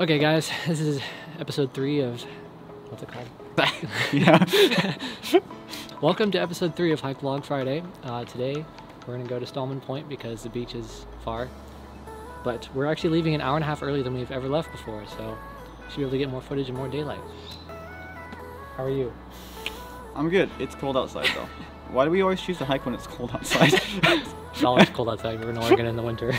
Okay, guys, this is episode three of what's it called? yeah. Welcome to episode three of Hike Vlog Friday. Uh, today we're gonna go to Stahlman Point because the beach is far, but we're actually leaving an hour and a half earlier than we've ever left before, so should be able to get more footage and more daylight. How are you? I'm good. It's cold outside though. Why do we always choose to hike when it's cold outside? It's always cold outside. We're in Oregon in the winter.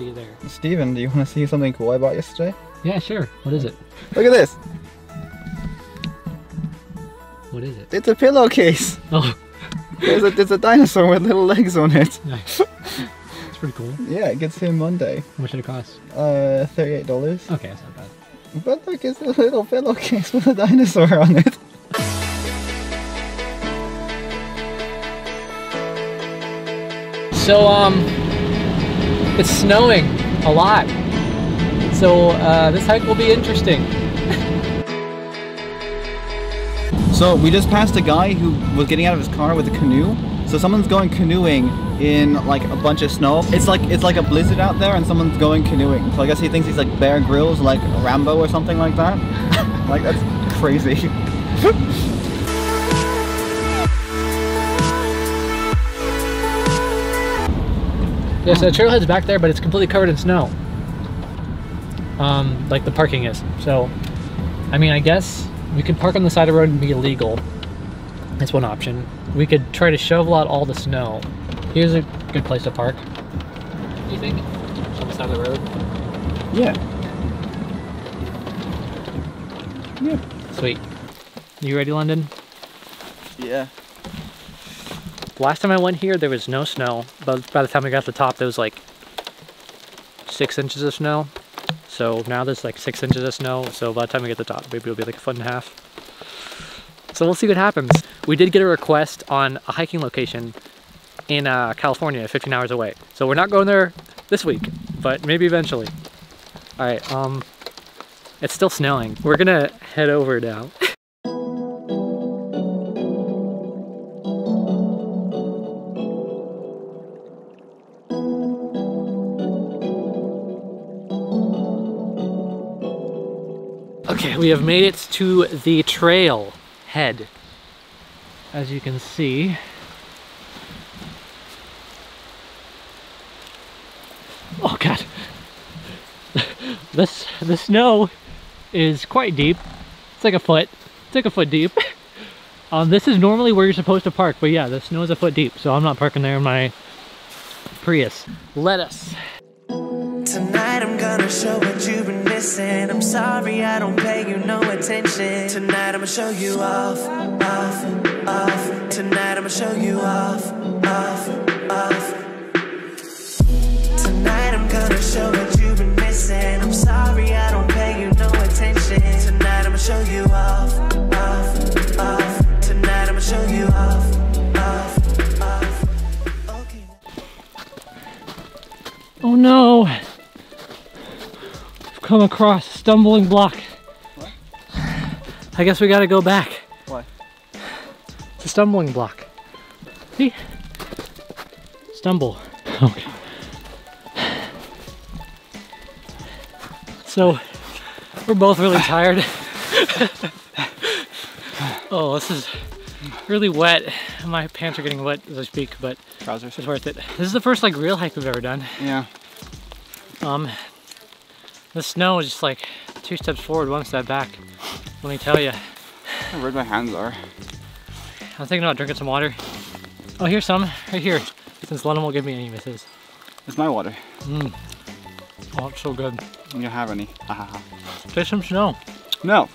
See you there. Steven, do you want to see something cool I bought yesterday? Yeah, sure. What is it? Look at this. What is it? It's a pillowcase. Oh, There's a, there's a dinosaur with little legs on it. nice. It's pretty cool. Yeah, it gets here Monday. How much did it cost? Uh, $38. Okay, that's not bad. But look, it's a little pillowcase with a dinosaur on it. So, um, it's snowing a lot. So, uh, this hike will be interesting. So we just passed a guy who was getting out of his car with a canoe. So someone's going canoeing in like a bunch of snow. It's like it's like a blizzard out there, and someone's going canoeing. So I guess he thinks he's like Bear Grylls, like Rambo or something like that. like that's crazy. Yeah, so the trailhead's back there, but it's completely covered in snow. Um, like the parking is. So, I mean, I guess we could park on the side of the road and be illegal. That's one option. We could try to shovel out all the snow. Here's a good place to park. You think? On the side of the road? Yeah. Yeah. Sweet. You ready, London? Yeah. Last time I went here, there was no snow, but by the time we got to the top, there was like six inches of snow. So now there's like six inches of snow, so by the time we get to the top, maybe it'll be like a foot and a half. So we'll see what happens. We did get a request on a hiking location in uh, California, 15 hours away. So we're not going there this week, but maybe eventually. All right, um, it's still snowing. We're gonna head over now. Okay, we have made it to the trail head. As you can see. Oh god. this the snow is quite deep. It's like a foot. It's like a foot deep. Um, this is normally where you're supposed to park, but yeah, the snow is a foot deep, so I'm not parking there in my Prius. Lettuce. Tonight sorry I don't pay you no attention. Tonight I'ma show you off, off, off. Tonight I'ma show you off, off, off. Tonight I'm gonna show what you've been missing. I'm sorry I don't pay you no attention. Tonight I'ma show you off, off, off. Tonight I'ma show you off, off, off. Okay. Oh no! I've come across a stumbling block. What? I guess we gotta go back. Why? It's a stumbling block. See? Stumble. Okay. So, we're both really tired. oh, this is really wet. My pants are getting wet as I speak, but Trousers. it's worth it. This is the first like real hike we've ever done. Yeah. Um, the snow is just like two steps forward, one step back. Let me tell you. Where my hands are. I'm thinking about drinking some water. Oh, here's some, right here. Since London won't give me any misses. It's my water. Mmm. Oh, it's so good. You don't have any. Taste some snow. No.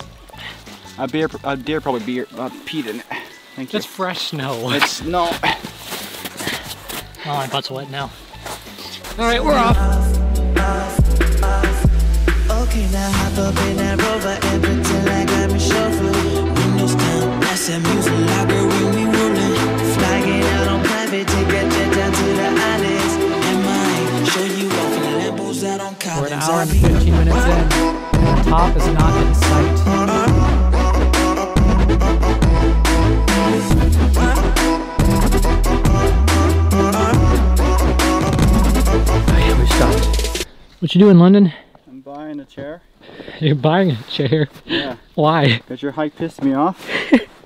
A beer, a deer probably beer, uh, peed in it. Thank you. It's fresh snow. It's no. Oh, my butt's wet now. All right, we're off. Okay, now hop up in that rover and pretend like I'm a chauffeur. Windows down, that's that music like girl when we rollin'. Flying out on private, take that jet down to the islands. And mine, show you off in the Lambos out on We're an hour and 15 minutes in. And the top is not in sight. We stopped. What you doing, London? Buying a chair? You're buying a chair. Yeah. Why? Because your hike pissed me off.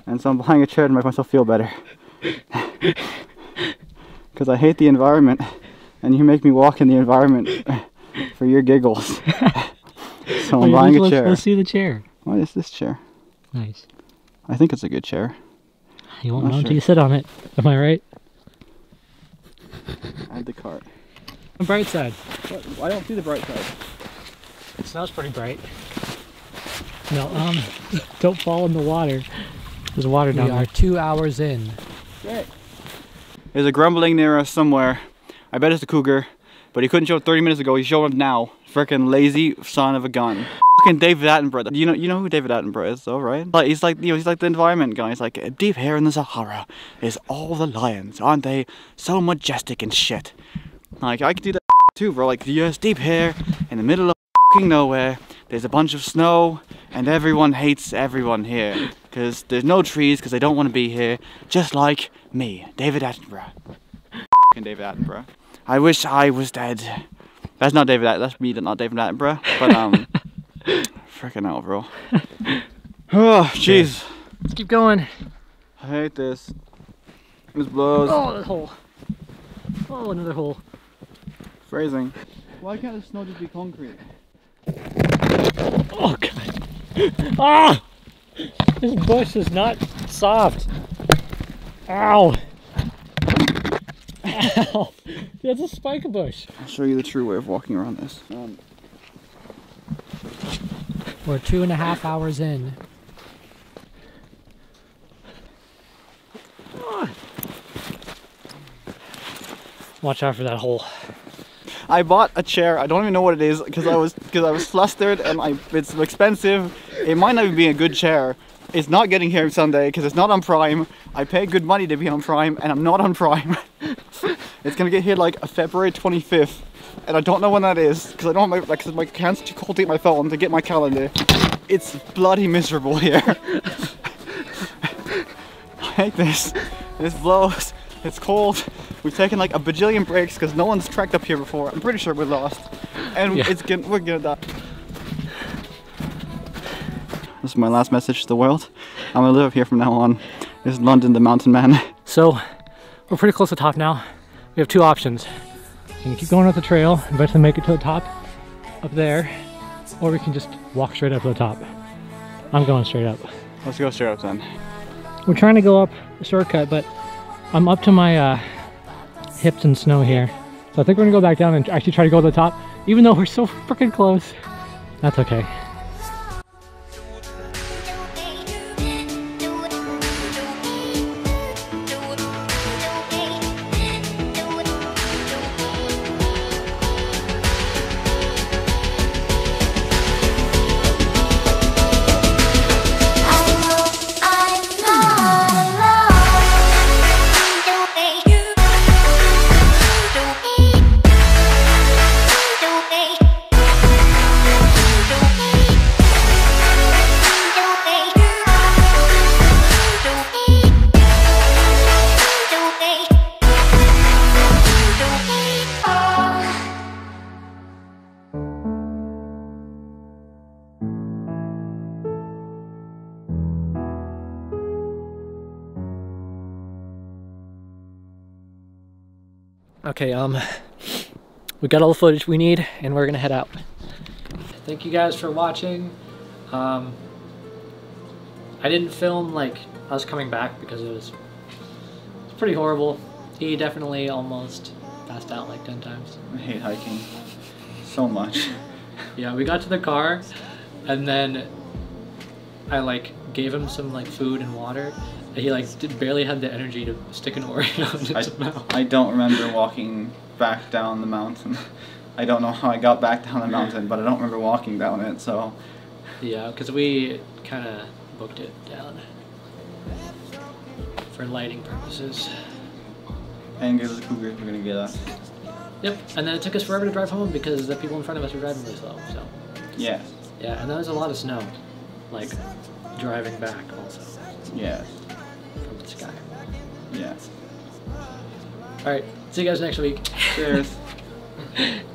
and so I'm buying a chair to make myself feel better. Because I hate the environment. And you make me walk in the environment for your giggles. so I'm buying a let's, chair. Let's see the chair. What is this chair? Nice. I think it's a good chair. You won't know until sure. you sit on it. Am I right? Add the cart. The bright side. I don't see the bright side. It smells pretty bright. No, um, don't fall in the water. There's water down We there. are two hours in. Great. There's a grumbling near us somewhere. I bet it's a cougar, but he couldn't show up 30 minutes ago. He's showing up now. Frickin' lazy son of a gun. Fucking David Attenborough. You know, you know who David Attenborough is, though, right? Like he's like, you know, he's like the environment guy. He's like, deep here in the Sahara is all the lions, aren't they? So majestic and shit. Like I could do that too, bro. Like yes, deep here in the middle of fucking nowhere. There's a bunch of snow, and everyone hates everyone here because there's no trees because they don't want to be here. Just like me, David Attenborough. Fucking David Attenborough. I wish I was dead. That's not David. Att- That's me, not David Attenborough. But um, freaking hell, bro. Oh, jeez. Let's keep going. I hate this. This blows. Oh, that hole. Oh, another hole. Phrasing. Why can't the snow just be concrete? Oh, God. Ah! This bush is not soft. Ow. Ow. That's a spike bush. I'll show you the true way of walking around this. Um, We're two and a half hours in. Watch out for that hole. I bought a chair. I don't even know what it is because I was because I was flustered and I it's expensive. It might not even be a good chair. It's not getting here Sunday because it's not on Prime. I paid good money to be on Prime and I'm not on Prime. it's gonna get here like February 25th, and I don't know when that is because I don't have my like my account's too cold to get my phone to get my calendar. It's bloody miserable here. I hate this. This blows. It's cold. We've taken like a bajillion breaks because no one's trekked up here before. I'm pretty sure we're lost, and Yeah. it's gonna, we're gonna die. This is my last message to the world. I'm gonna live up here from now on. This is London, the mountain man. So, we're pretty close to the top now. We have two options. We can keep going up the trail and eventually make it to the top up there, or we can just walk straight up to the top. I'm going straight up. Let's go straight up then. We're trying to go up a shortcut, but I'm up to my uh, hips in snow here. So I think we're gonna go back down and actually try to go to the top, even though we're so freaking close. That's okay. Okay, um, we got all the footage we need, and we're gonna head out. Thank you guys for watching. Um, I didn't film like us coming back because it was, it was pretty horrible. He definitely almost passed out like 10 times. I hate hiking so much. Yeah, we got to the car, and then I like gave him some like food and water. He like did, barely had the energy to stick an Oreo in his mouth. I don't remember walking back down the mountain. I don't know how I got back down the mountain, but I don't remember walking down it, so Yeah, because we kind of booked it down for lighting purposes. and give us a cougar, we're gonna get us. Yep, and then it took us forever to drive home because the people in front of us were driving really slow. So Yes. yeah, and there was a lot of snow, like driving back also Yes. From the sky. Yes. All right, see you guys next week. Cheers.